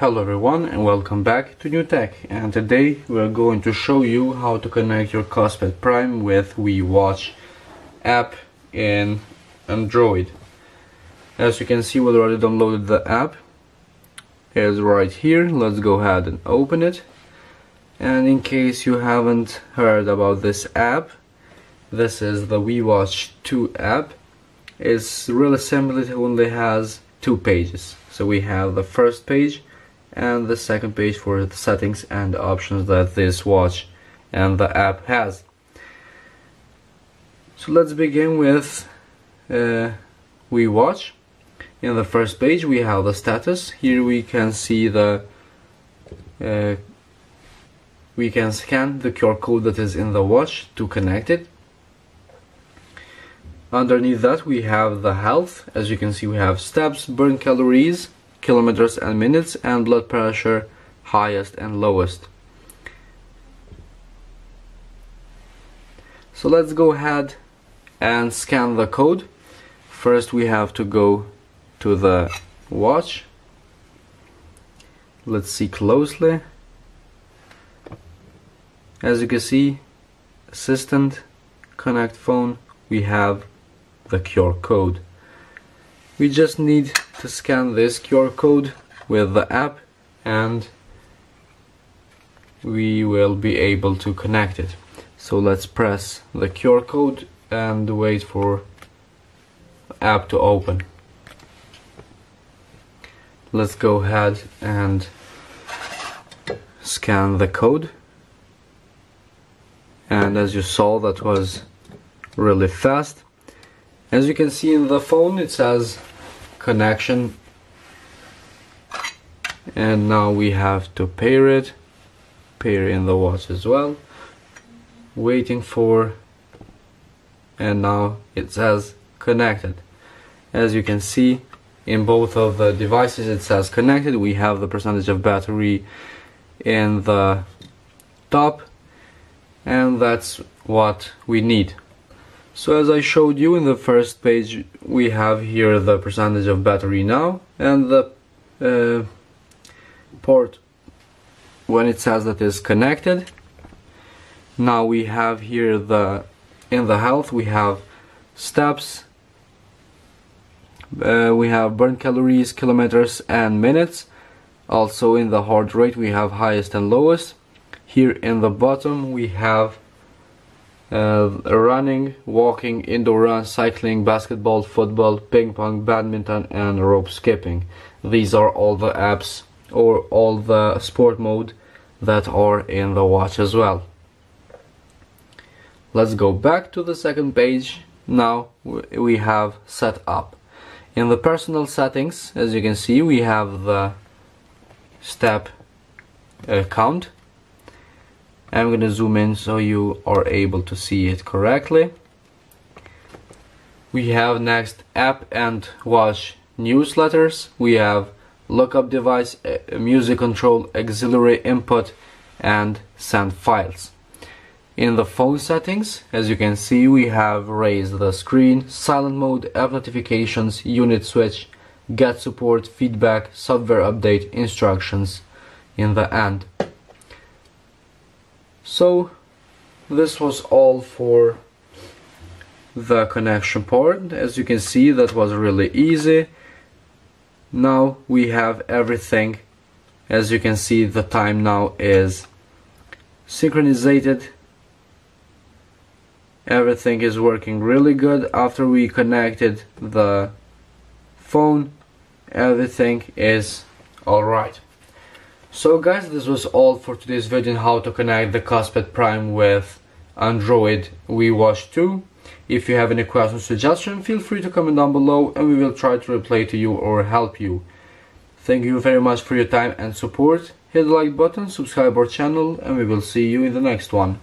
Hello everyone and welcome back to New Tech and today we're going to show you how to connect your KOSPET Prime with WiiWatch app in Android. As you can see we already downloaded the app. It's right here. Let's go ahead and open it. And in case you haven't heard about this app, this is the WiiWatch 2 app. It's really simple, it only has two pages. So we have the first page and the second page for the settings and options that this watch and the app has. So let's begin with uh, WiiWatch. In the first page we have the status. Here we can see the uh, we can scan the QR code that is in the watch to connect it. Underneath that we have the health. As you can see we have steps, burn calories, kilometers and minutes and blood pressure highest and lowest. So let's go ahead and scan the code. First we have to go to the watch. Let's see closely. As you can see, assistant, connect phone, we have the QR code. We just need to scan this QR code with the app and we will be able to connect it. So let's press the QR code and wait for app to open. Let's go ahead and scan the code and as you saw that was really fast as you can see in the phone it says connection. And now we have to pair it. Pair in the watch as well. Waiting for. And now it says connected. As you can see in both of the devices it says connected. We have the percentage of battery in the top. And that's what we need so as I showed you in the first page we have here the percentage of battery now and the uh, port when it says that is connected. Now we have here the in the health we have steps uh, we have burn calories kilometers and minutes. Also in the heart rate we have highest and lowest. Here in the bottom we have uh, running, walking, indoor run, cycling, basketball, football, ping pong, badminton and rope skipping. These are all the apps or all the sport mode that are in the watch as well. Let's go back to the second page. Now we have set up. In the personal settings, as you can see, we have the step uh, count I'm going to zoom in so you are able to see it correctly. We have next app and watch newsletters. We have lookup device, uh, music control, auxiliary input and send files. In the phone settings, as you can see, we have raised the screen, silent mode, app notifications, unit switch, get support, feedback, software update, instructions in the end. So this was all for the connection part. As you can see that was really easy. Now we have everything. As you can see the time now is synchronized. Everything is working really good after we connected the phone. Everything is alright. So guys, this was all for today's video on how to connect the KOSPET Prime with Android WiiWatch 2. If you have any questions or suggestions, feel free to comment down below and we will try to reply to you or help you. Thank you very much for your time and support. Hit the like button, subscribe our channel and we will see you in the next one.